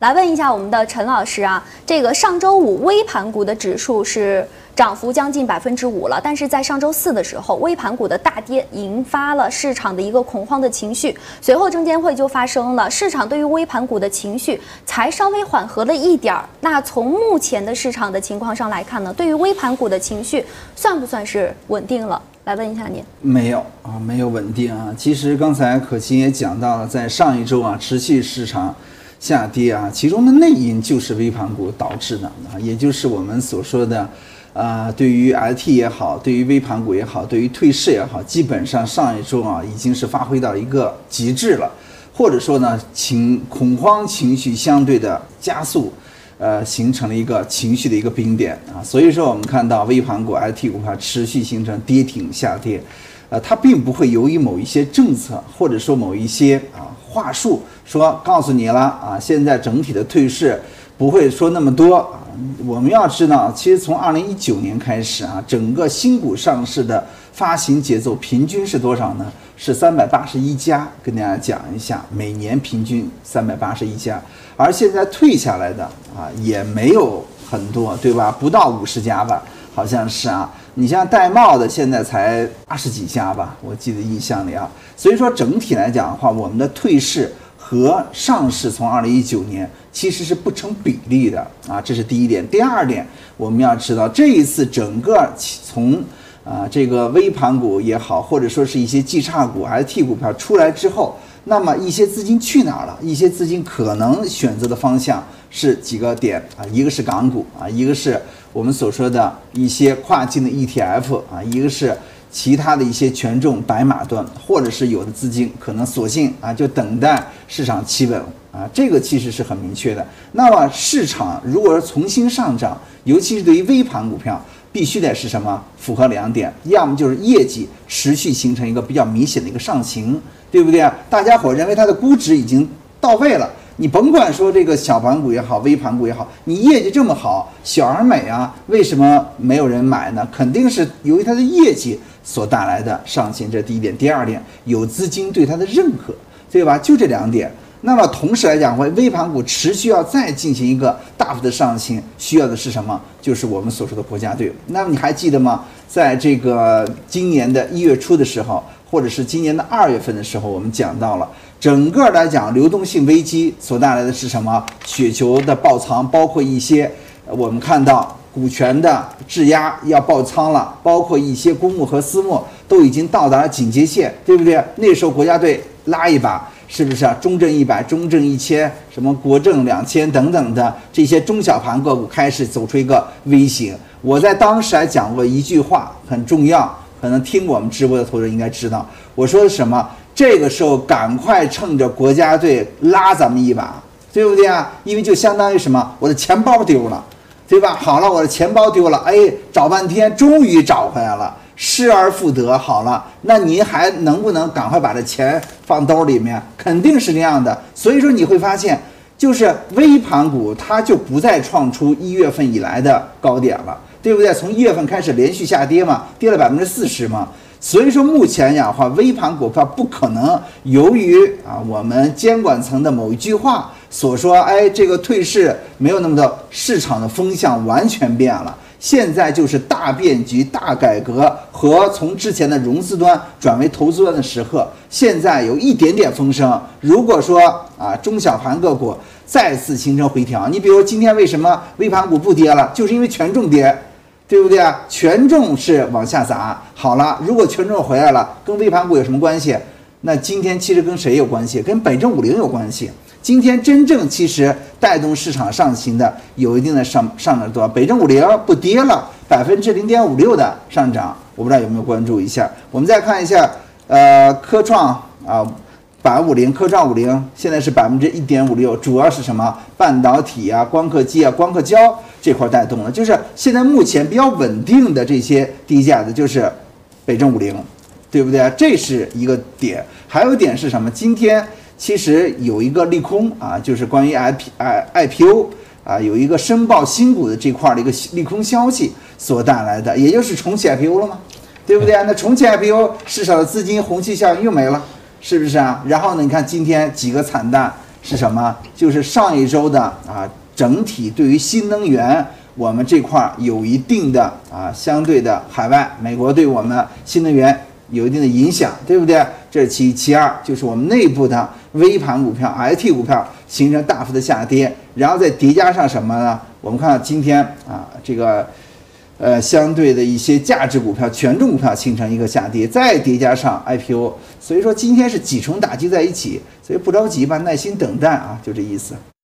来问一下我们的陈老师啊，这个上周五微盘股的指数是涨幅将近百分之五了，但是在上周四的时候，微盘股的大跌引发了市场的一个恐慌的情绪，随后证监会就发生了，市场对于微盘股的情绪才稍微缓和了一点儿。那从目前的市场的情况上来看呢，对于微盘股的情绪算不算是稳定了？来问一下您。没有啊，没有稳定啊。其实刚才可心也讲到了，在上一周啊，持续市场。下跌啊，其中的内因就是微盘股导致的啊，也就是我们所说的，啊，对于 IT 也好，对于微盘股也好，对于退市也好，基本上上一周啊已经是发挥到一个极致了，或者说呢，情恐慌情绪相对的加速，呃，形成了一个情绪的一个冰点啊，所以说我们看到微盘股、IT 股票持续形成跌停下跌，呃，它并不会由于某一些政策或者说某一些啊。话术说告诉你了啊，现在整体的退市不会说那么多啊。我们要知道，其实从二零一九年开始啊，整个新股上市的发行节奏平均是多少呢？是三百八十一家。跟大家讲一下，每年平均三百八十一家，而现在退下来的啊也没有很多，对吧？不到五十家吧，好像是啊。你像戴帽的，现在才二十几家吧，我记得印象里啊。所以说整体来讲的话，我们的退市和上市从二零一九年其实是不成比例的啊，这是第一点。第二点，我们要知道这一次整个从啊这个微盘股也好，或者说是一些绩差股、还是 T 股票出来之后，那么一些资金去哪儿了？一些资金可能选择的方向是几个点啊，一个是港股啊，一个是。我们所说的一些跨境的 ETF 啊，一个是其他的一些权重白马段，或者是有的资金可能索性啊就等待市场企稳啊，这个其实是很明确的。那么市场如果是重新上涨，尤其是对于微盘股票，必须得是什么？符合两点，要么就是业绩持续形成一个比较明显的一个上行，对不对啊？大家伙认为它的估值已经到位了。你甭管说这个小盘股也好，微盘股也好，你业绩这么好，小而美啊，为什么没有人买呢？肯定是由于它的业绩所带来的上行，这第一点。第二点，有资金对它的认可，对吧？就这两点。那么同时来讲，会微盘股持续要再进行一个大幅的上行，需要的是什么？就是我们所说的国家队。那么你还记得吗？在这个今年的一月初的时候，或者是今年的二月份的时候，我们讲到了。整个来讲，流动性危机所带来的是什么？雪球的爆仓，包括一些我们看到股权的质押要爆仓了，包括一些公募和私募都已经到达了警戒线，对不对？那时候国家队拉一把，是不是啊？中证一百、中证一千、什么国证两千等等的这些中小盘个股开始走出一个 V 型。我在当时还讲过一句话，很重要，可能听我们直播的投资者应该知道，我说的什么？这个时候赶快趁着国家队拉咱们一把，对不对啊？因为就相当于什么，我的钱包丢了，对吧？好了，我的钱包丢了，哎，找半天终于找回来了，失而复得。好了，那您还能不能赶快把这钱放兜里面？肯定是这样的。所以说你会发现，就是微盘股它就不再创出一月份以来的高点了，对不对？从一月份开始连续下跌嘛，跌了百分之四十嘛。所以说，目前讲话，微盘股票不可能由于啊我们监管层的某一句话所说，哎，这个退市没有那么多，市场的风向完全变了。现在就是大变局、大改革和从之前的融资端转为投资端的时刻。现在有一点点风声，如果说啊中小盘个股再次形成回调，你比如今天为什么微盘股不跌了，就是因为权重跌。对不对啊？权重是往下砸，好了，如果权重回来了，跟微盘股有什么关系？那今天其实跟谁有关系？跟北证五零有关系。今天真正其实带动市场上行的，有一定的上上涨多少？北证五零不跌了，百分之零点五六的上涨，我不知道有没有关注一下。我们再看一下，呃，科创啊。百五零科创五零现在是百分之一点五六，主要是什么？半导体啊、光刻机啊、光刻胶这块带动了，就是现在目前比较稳定的这些低价的，就是北证五零，对不对啊？这是一个点。还有点是什么？今天其实有一个利空啊，就是关于 I P I I P O 啊，有一个申报新股的这块的一个利空消息所带来的，也就是重启 I P O 了吗？对不对啊？那重启 I P O，市场的资金虹吸效应又没了。是不是啊？然后呢？你看今天几个惨淡，是什么？就是上一周的啊，整体对于新能源我们这块有一定的啊，相对的海外美国对我们新能源有一定的影响，对不对？这是其一其二，就是我们内部的微盘股票、IT 股票形成大幅的下跌，然后再叠加上什么呢？我们看到今天啊，这个。呃，相对的一些价值股票、权重股票形成一个下跌，再叠加上 IPO，所以说今天是几重打击在一起，所以不着急吧，耐心等待啊，就这意思。